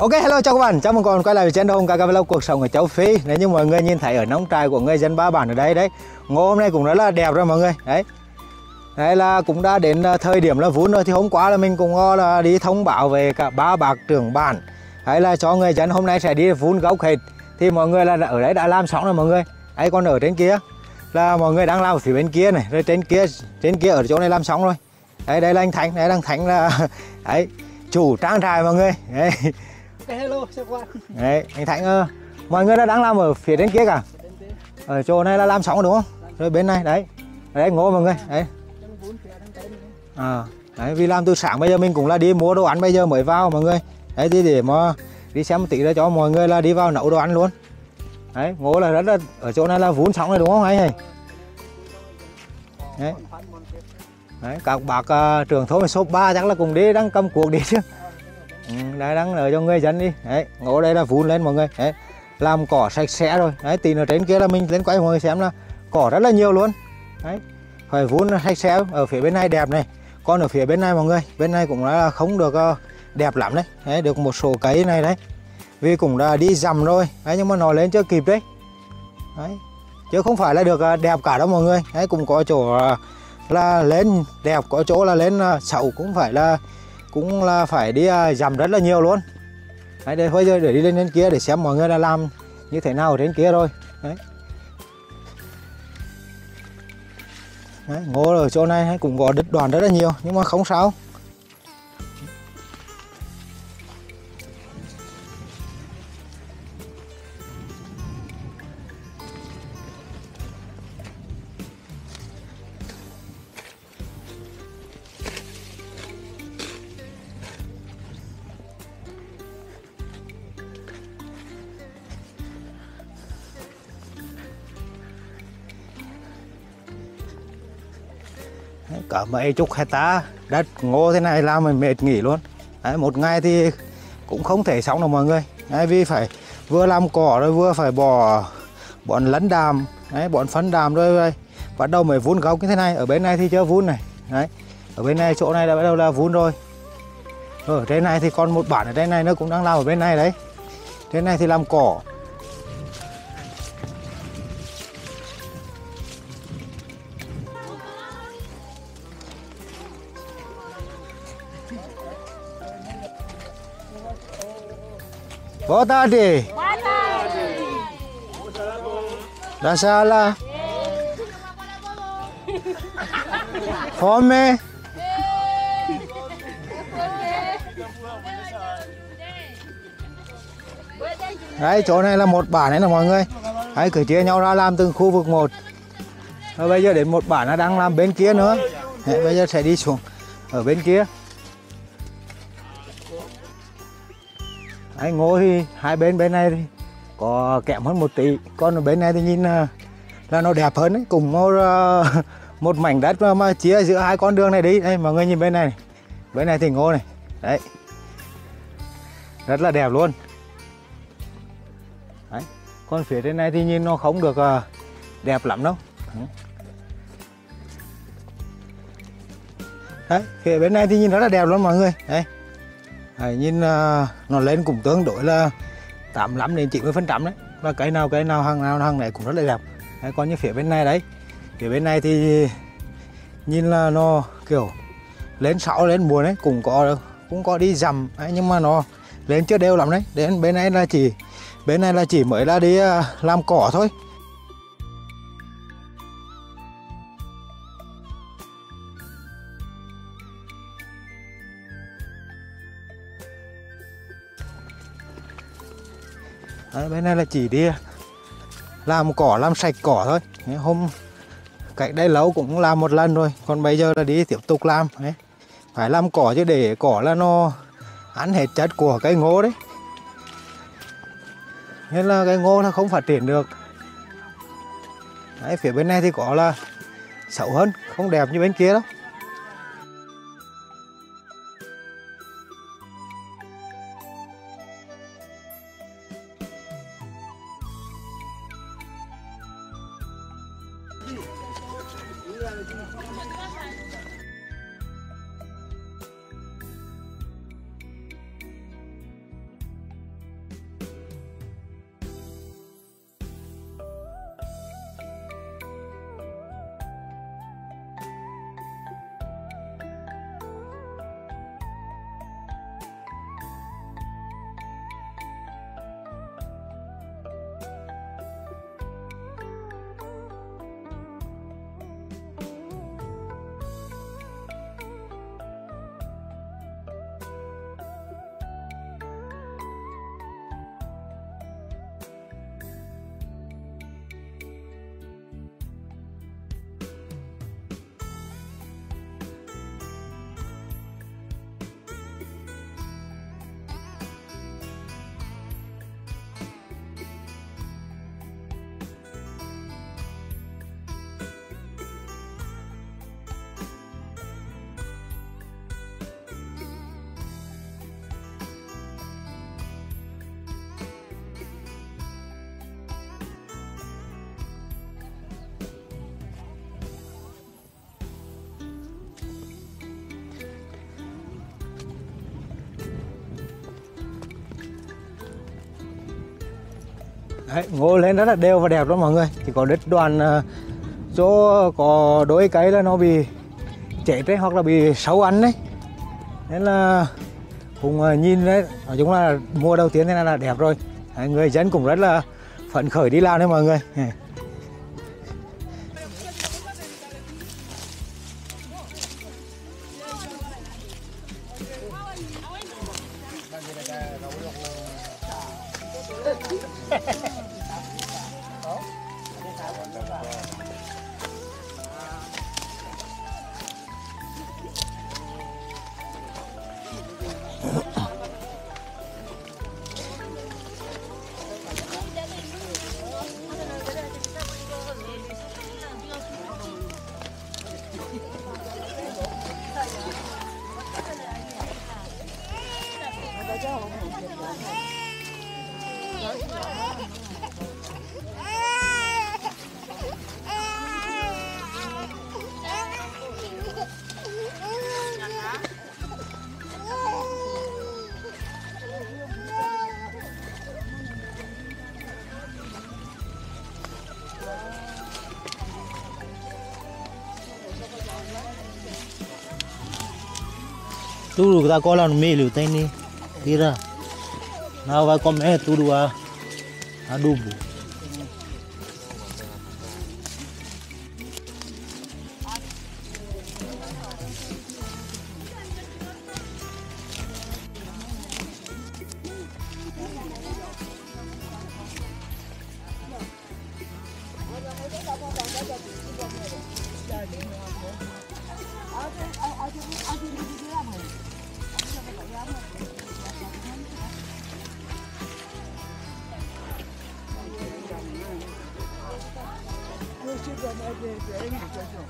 Ok, hello chào các bạn, chào mừng các bạn quay lại với channel Ca Vlog cuộc sống ở châu Phi. Nếu như mọi người nhìn thấy ở nông trại của người dân ba bản ở đây đấy Ngô hôm nay cũng rất là đẹp rồi mọi người Đấy. Đây là cũng đã đến ờ, thời điểm là vun rồi Thì hôm qua là mình cũng ờ, là đi thông báo về cả ba bạc trưởng bản. Đấy là cho người dân hôm nay sẽ đi vun gốc hết. Thì mọi người là ở đấy đã làm xong rồi mọi người. Đấy còn ở trên kia là mọi người đang làm ở phía bên kia này Rồi trên kia, trên kia ở chỗ này làm xong rồi. Đấy, đây là anh Thánh, đây là anh Thánh là Đấy, chủ trang trại mọi người. Đấy. Đấy, anh Thạnh ơi Mọi người đã đang làm ở phía bên kia cả. Ở chỗ này là làm sóng đúng không? Rồi bên này, đấy. Đấy, ngô mọi người, đấy. À, Đấy, vì làm từ sáng bây giờ mình cũng là đi mua đồ ăn bây giờ mới vào mọi người. Đấy, thì để mà đi xem một tí ra cho mọi người là đi vào nấu đồ ăn luôn. Đấy, ngô là rất là, ở chỗ này là vún sóng này đúng không? Anh ơi? Đấy. Đấy, các bác uh, trưởng thôn số 3 chắc là cùng đi đang cầm cuộc đi chứ ừ, đây đang ở cho người dân đi. Đấy ngỗ đây là vun lên mọi người. Đấy làm cỏ sạch sẽ rồi. Đấy tìm ở trên kia là mình lên quay mọi người xem là cỏ rất là nhiều luôn. Đấy phải vun sạch sẽ ở phía bên này đẹp này. Còn ở phía bên này mọi người bên này cũng là không được ờ, đẹp lắm đấy. Đấy được một số cây này đấy. Vì cũng đã đi dầm rồi. Đấy nhưng mà nó lên chưa kịp đấy. Đấy chứ không phải là được ờ, đẹp cả đâu mọi người. Đấy cũng có chỗ ờ, là lên đẹp có chỗ là lên sậu cũng phải là cũng là phải đi à, dầm rất là nhiều luôn. Đấy đây bây giờ để đi lên trên kia để xem mọi người đã làm như thế nào ở trên kia rồi. Đấy, đấy ngô ở chỗ này cũng có đứt đoàn rất là nhiều nhưng mà không sao. Cả mấy chục hecta đất ngô thế này làm mình mệt nghỉ luôn. Đấy, một ngày thì cũng không thể sống được mọi người. Đấy, vì phải vừa làm cỏ rồi vừa phải bỏ bọn lấn đàm đấy, bọn phấn đàm rồi, rồi bắt đầu mới vun gốc như thế này. Ở bên này thì chưa vun này. Đấy ở bên này chỗ này đã bắt đầu là vun rồi. Ở trên này thì còn một bản ở trên này nó cũng đang làm ở bên này đấy. Trên này thì làm cỏ. Boa tarde. Boa tarde. Da sala. Fome. Đấy, chỗ này là một bản đấy là mọi người. Đấy, cứ chia nhau ra làm từng khu vực một. Rồi bây giờ đến một bản nó đang làm bên kia nữa. Đấy, bây giờ sẽ đi xuống ở bên kia. Đấy, ngô thì hai bên bên này thì có kém hơn một tí còn ở bên này thì nhìn là, là nó đẹp hơn đấy cùng một, ờ, một mảnh đất mà, mà chia giữa hai con đường này đi. Đây mọi người nhìn bên này bên này thì ngô này. Đấy. Rất là đẹp luôn. Đấy. Còn phía trên này thì nhìn nó không được ờ, đẹp lắm đâu. Đấy phía bên này thì nhìn rất là đẹp luôn mọi người. Đấy. Nhìn à, nó lên cũng tương đối là 85 đến 90 phần trăm đấy. Và cái nào cái nào hàng nào hàng này cũng rất là đẹp. Đấy, còn như phía bên này đấy. Phía bên này thì nhìn là nó kiểu lên sáu lên buồn đấy cũng có cũng có đi dầm đấy, nhưng mà nó lên chưa đều lắm đấy. Đến bên này là chỉ bên này là chỉ mới là đi à, làm cỏ thôi. Đấy, bên này là chỉ đi làm cỏ làm sạch cỏ thôi. Đấy, hôm cách đây lâu cũng làm một lần rồi còn bây giờ là đi tiếp tục làm. Đấy. phải làm cỏ chứ để cỏ là nó ăn hết chất của cây ngô đấy. Nên là cây ngô nó không phát triển được. Đấy, phía bên này thì có là xấu hơn không đẹp như bên kia đâu. 我想吃饭。Đấy, ngô lên rất là đều và đẹp đó mọi người. Chỉ có đứt đoàn ờ, chỗ có đôi cái là nó bị chết đấy hoặc là bị xấu ăn đấy. Nên là cũng ờ, nhìn đấy nói chung là mùa đầu tiên thế này là đẹp rồi. Đấy, người dân cũng rất là phấn khởi đi làm đấy mọi người. Tu ta có lần mê liu tay ni đi ra nào vai con mẹ tu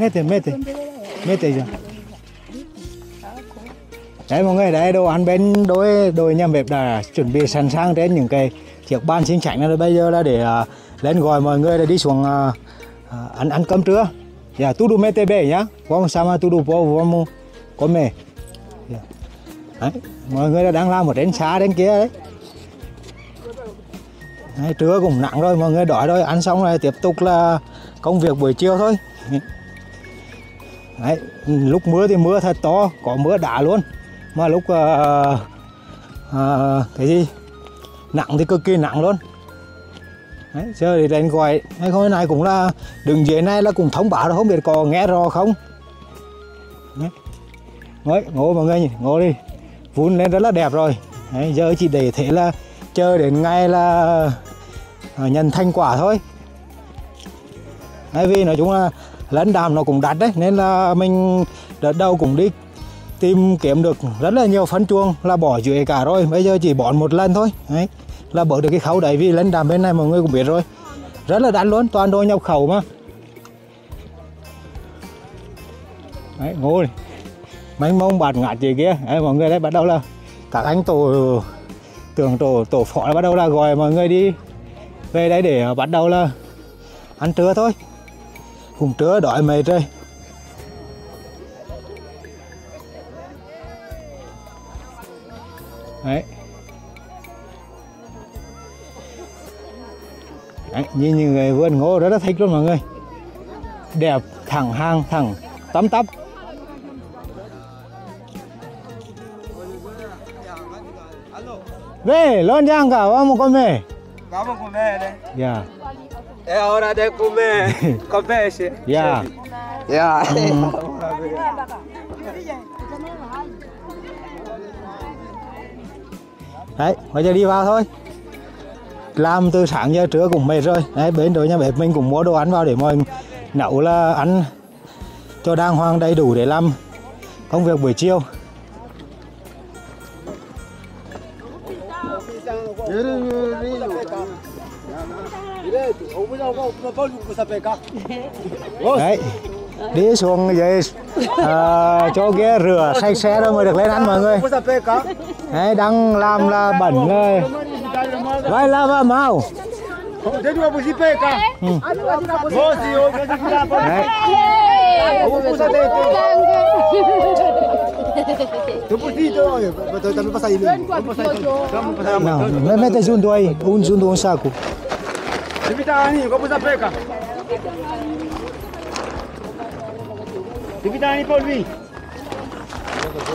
mete mete. Mete chưa? Đấy mọi người đấy đồ ăn bên đối đội nhà bếp đã chuẩn bị sẵn sàng trên những cái chiếc bàn xin chảnh này bây giờ là để uh, lên gọi mọi người để đi xuống uh, uh, ăn ăn cơm trưa. Dạ tu tudo mete bem nhá. Vamos sama du povo vamos comer yeah. Dạ. đấy, mọi người đang làm ở đến xa đến kia đấy. Đấy, trưa cũng nặng rồi mọi người đói rồi. Ăn xong rồi tiếp tục là công việc buổi chiều thôi. Đấy, lúc mưa thì mưa thật to có mưa đá luôn. Mà lúc uh, uh, cái gì? Nặng thì cực kỳ nặng luôn. Đấy, giờ thì đến gọi hay không này cũng là đường dưới này là cũng thông báo rồi không biết có nghe rõ không. Đấy. Đấy, ngô mọi người nhỉ ngô đi. Vun lên rất là đẹp rồi. Đấy, giờ chỉ để thế là chờ đến ngày là ờ, nhận thành quả thôi. Đấy, vì nói chung là lẫn đàm nó cũng đắt đấy nên là mình đợt đầu cũng đi tìm kiếm được rất là nhiều phân chuông là bỏ dưới cả rồi. Bây giờ chỉ bỏ một lần thôi đấy. Là bỏ được cái khẩu đấy vì lẫn đàm bên này mọi người cũng biết rồi. Rất là đắt luôn toàn đồ nhập khẩu mà. Đấy ngô này mấy mông bạt ngạt gì kia. Đấy, mọi người đấy bắt đầu là các anh tổ tưởng tổ tổ phó bắt đầu là gọi mọi người đi về đây để bắt đầu là ăn trưa thôi cùng trưa đói mệt rồi đấy. Đấy, nhìn những người vườn ngô rất là thích luôn mọi người. Đẹp thẳng hàng thẳng tắm tắp. Về lon giang cả một con mề Vamos comer, né? dạ É hora de comer. Com peixe. dạ Yeah. đấy bây giờ đi vào thôi làm từ sáng giờ trưa cũng mệt rồi đấy bên đội nhà bếp mình cũng mua đồ ăn vào để mọi nấu là ăn cho đàng hoàng đầy đủ để làm công việc buổi chiều đấy đi xuống vậy à, chỗ kia rửa sạch sẽ rồi mới được lên ăn mọi người đấy đang làm là bẩn rồi vai là vào mau Dia dua busi peka. Hmm. Mosi, hoje eu vou dar para đấy Vamos usar dele. Tu busi tu,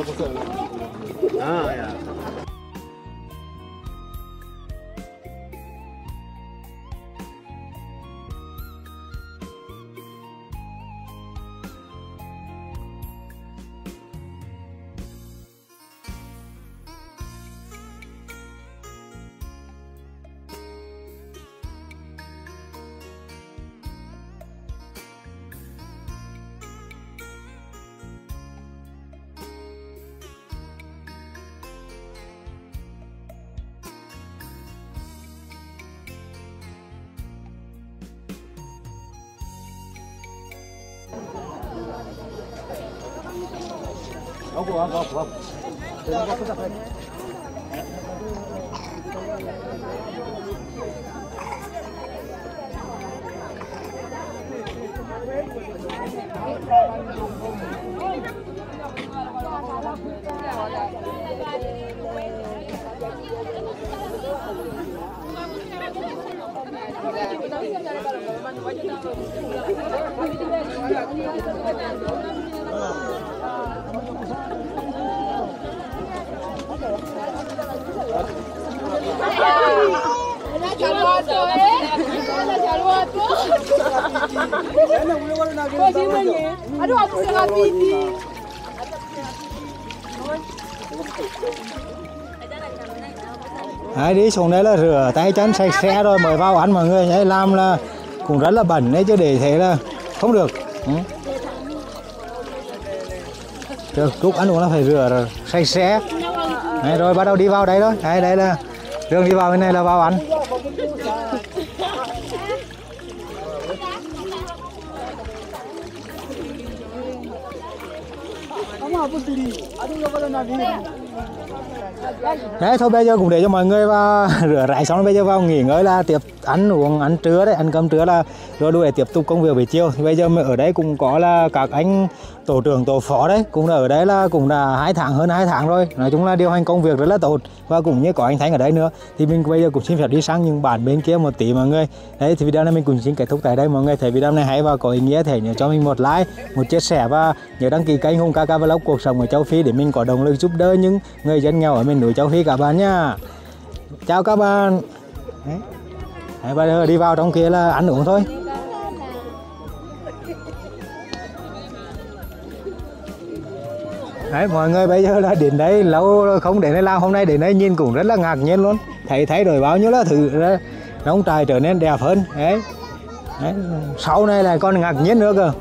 betul tapi Aku, aku, aku, aku. Aduh, aku sangat đấy đi xuống đây là rửa tay chân sạch sẽ rồi mới vào ăn mọi người nhé. Làm là cũng rất là bẩn đấy chứ để thế là không được. Ừ. được lúc ăn uống là phải rửa rồi sạch sẽ. Đấy, rồi bắt đầu đi vào đây thôi. Đấy đây là đường đi vào bên này là vào ăn. Đấy thôi, bây giờ cũng để cho mọi người vào, rửa rải xong, bây giờ vào nghỉ ngơi là tiếp ăn uống, ăn trưa đấy, ăn cơm trưa là rồi đuổi tiếp tục công việc buổi chiều. Thì bây giờ mình ở đây cũng có là các anh tổ trưởng, tổ phó đấy, cũng là ở đây là cũng là hai tháng, hơn hai tháng rồi. Nói chung là điều hành công việc rất là tốt và cũng như có anh Thánh ở đây nữa. Thì mình bây giờ cũng xin phép đi sang những bản bên kia một tí mọi người. Đấy, thì video này mình cũng xin kết thúc tại đây. Mọi người thấy video này hay và có ý nghĩa thể nhớ cho mình một like, một chia sẻ và nhớ đăng ký kênh Hùng Kaka Vlog cuộc sống ở châu Phi để mình có động lực giúp đỡ những người dân nghèo ở miền núi châu Phi các bạn nha. Chào các bạn. Đấy. Đấy, bây giờ đi vào trong kia là ăn uống thôi. Đấy, mọi người bây giờ là đến đây lâu không đến đây làm. Hôm nay đến đây nhìn cũng rất là ngạc nhiên luôn. Thấy thấy đổi bao nhiêu là thử ra ờ, nông trại trở nên đẹp hơn. Đấy. đấy sau này là con ngạc nhiên nữa cơ.